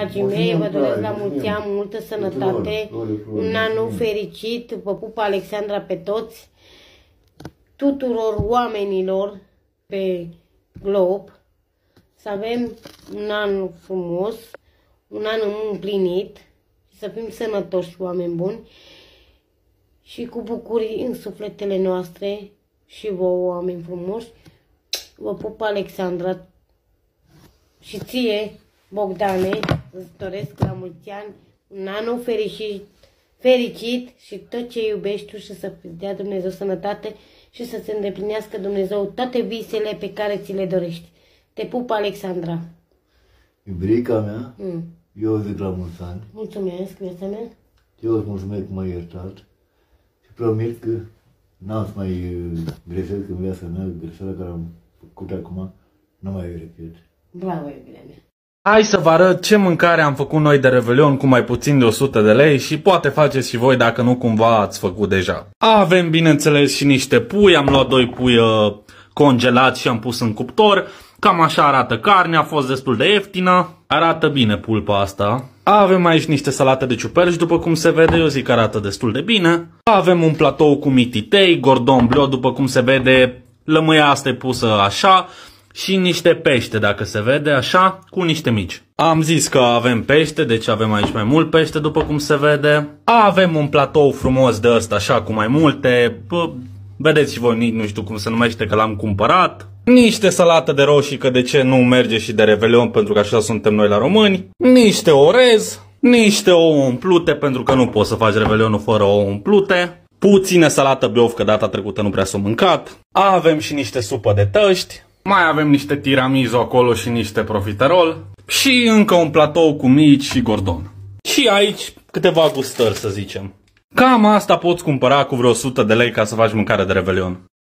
Dragii mei, vă doresc la mulți ani, multă sănătate, un an fericit, vă pup Alexandra pe toți, tuturor oamenilor pe glob, să avem un an frumos, un an împlinit, să fim sănătoși oameni buni. Și cu bucurii în sufletele noastre și vouă oameni frumoși. Vă pup Alexandra. Și ție, Bogdane, îți doresc la mulți ani un an fericit, fericit și tot ce iubești tu și să dea Dumnezeu sănătate și să se îndeplinească Dumnezeu toate visele pe care ți le dorești. Te pup, Alexandra. Iubica mea, mm. eu zic la mulți ani. Mulțumesc, viața mea. Eu îți mulțumesc că m-ai iertat și promit că n-am să mai uh, greșesc în viața mea, greșeala care am făcut acum, nu mai repet. Bravo, iubirea mea. Hai să vă arăt ce mâncare am făcut noi de Revelion cu mai puțin de 100 de lei și poate faceți și voi dacă nu cumva ați făcut deja. Avem bineînțeles și niște pui, am luat doi pui uh, congelați și am pus în cuptor. Cam așa arată carnea, a fost destul de ieftină. Arată bine pulpa asta. Avem aici niște salate de ciuperci, după cum se vede, eu zic că arată destul de bine. Avem un platou cu mititei, gordon bleu, după cum se vede, lămâia asta e pusă așa și niște pește, dacă se vede, așa, cu niște mici. Am zis că avem pește, deci avem aici mai mult pește, după cum se vede. Avem un platou frumos de ăsta, așa, cu mai multe. Bă, vedeți și voi, nu știu cum se numește, că l-am cumpărat. Niște salată de roșii, că de ce nu merge și de revelion, pentru că așa suntem noi la români. Niște orez, niște ouă umplute, pentru că nu poți să faci revelionul fără ouă umplute. Puțină salată biof, că data trecută nu prea s-o mâncat. Avem și niște supă de tăști. Mai avem niște tiramisu acolo și niște profiterol. Și încă un platou cu mici și gordon. Și aici câteva gustări, să zicem. Cam asta poți cumpăra cu vreo 100 de lei ca să faci mâncare de revelion.